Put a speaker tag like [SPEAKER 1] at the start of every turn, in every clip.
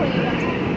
[SPEAKER 1] clean.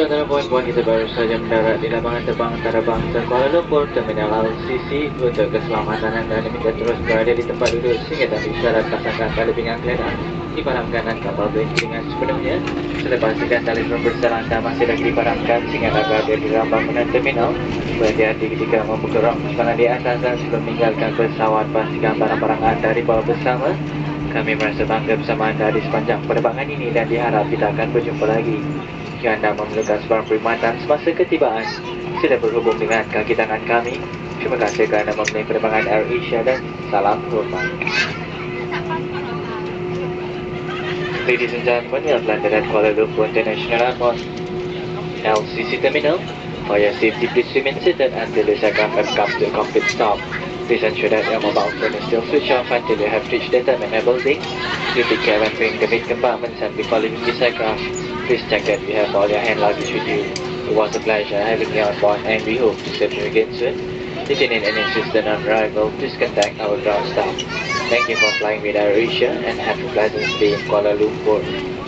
[SPEAKER 1] Tuan-tuan dan puan-puan kita baru saja mendarat di lapangan terbang antarabangsa Kuala Lumpur Terminal LCC untuk keselamatan anda. Demikian terus berada di tempat duduk sehingga tak isyarat pasangkan pada pinggang kelena dipadamkan dan kapal berhenti dengan sepenuhnya. Selepas sekian telefon bersel anda masih lagi dipadamkan sehingga agak ada di dalam bangunan terminal berhati-hati ketika membuka rong sepanjang di atas dan sebelum meninggalkan pesawat pastikan barang-barang anda dibawa bersama. Kami merasa bangga bersama anda di sepanjang penerbangan ini dan diharap kita akan berjumpa lagi jika anda memerlukan sebarang perkhidmatan semasa ketibaan, sila berhubung dengan kaki tangan kami. Terima kasih kerana memilih penerbangan Air Asia dan salam hormat. Ladies and gentlemen, we have landed at Kuala Lumpur International Airport. LCC Terminal. For your safety, please remain seated until the aircraft has come to a complete stop. Please ensure that your mobile phone is still switched off until you have reached the terminal building. You take care when entering the main compartments and before leaving this aircraft. Please check that you have all your hand luggage with you. It was a pleasure having you on board and we hope to see you again soon. If you need any assistance on arrival, please contact our ground staff. Thank you for flying with Air AirAsia and have a pleasant stay in Kuala Lumpur.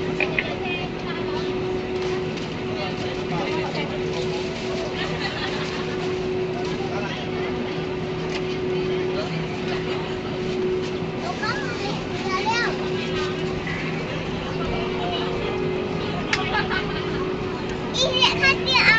[SPEAKER 2] Gracias.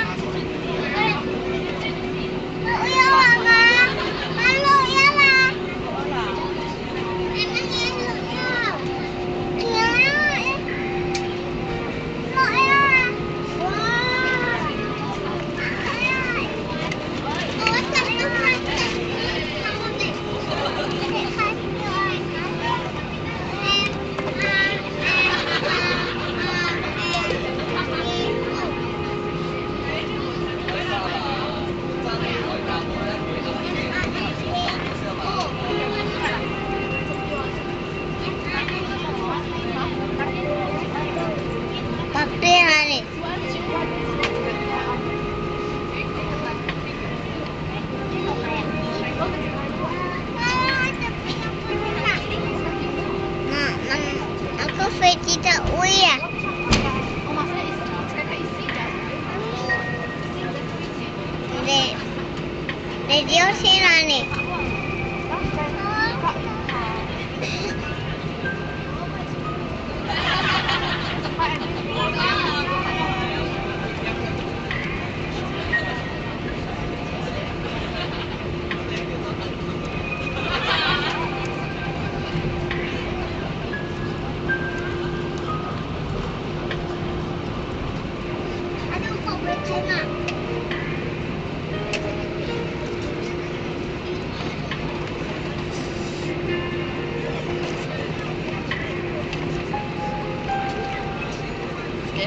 [SPEAKER 2] 我
[SPEAKER 3] 去那里。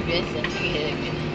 [SPEAKER 3] champion